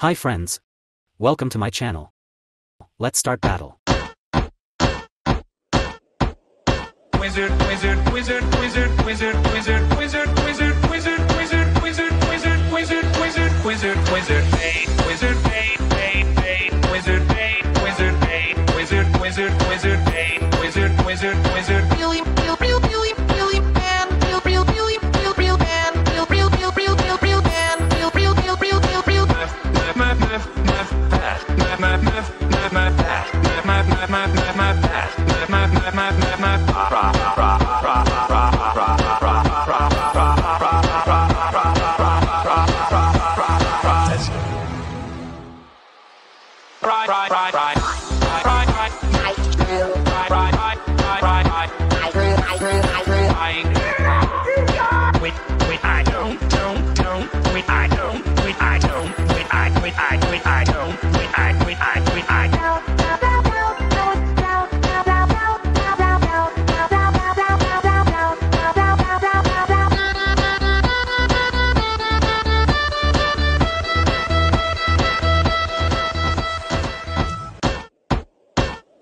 Hi friends. Welcome to my channel. Let's start battle. Wizard, wizard, wizard, wizard, wizard, wizard, wizard, wizard, wizard, wizard, wizard, wizard, wizard, wizard, wizard, wizard, wizard, Wait, wait.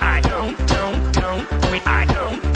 I don't, don't, don't, I don't.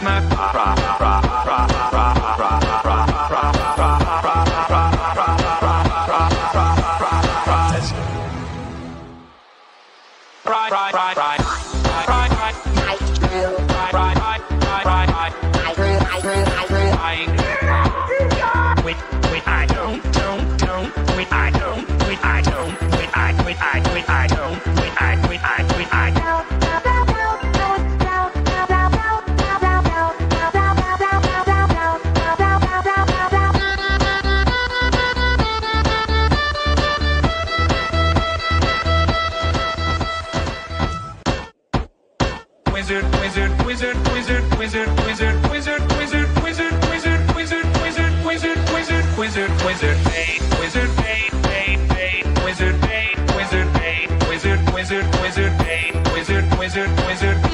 I grew, I grew, I grew. wizard, wizard.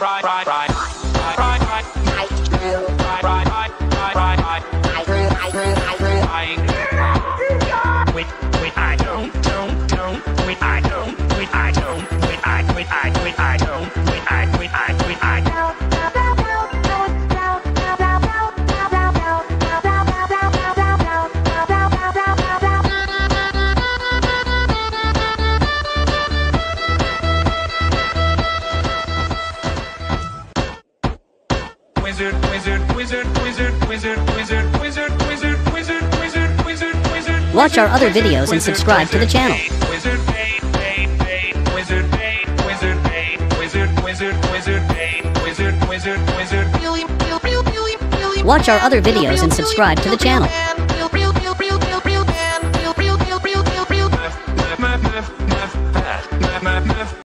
Right, right, right. Watch our other videos and subscribe to the channel. Watch our other videos and subscribe to the channel.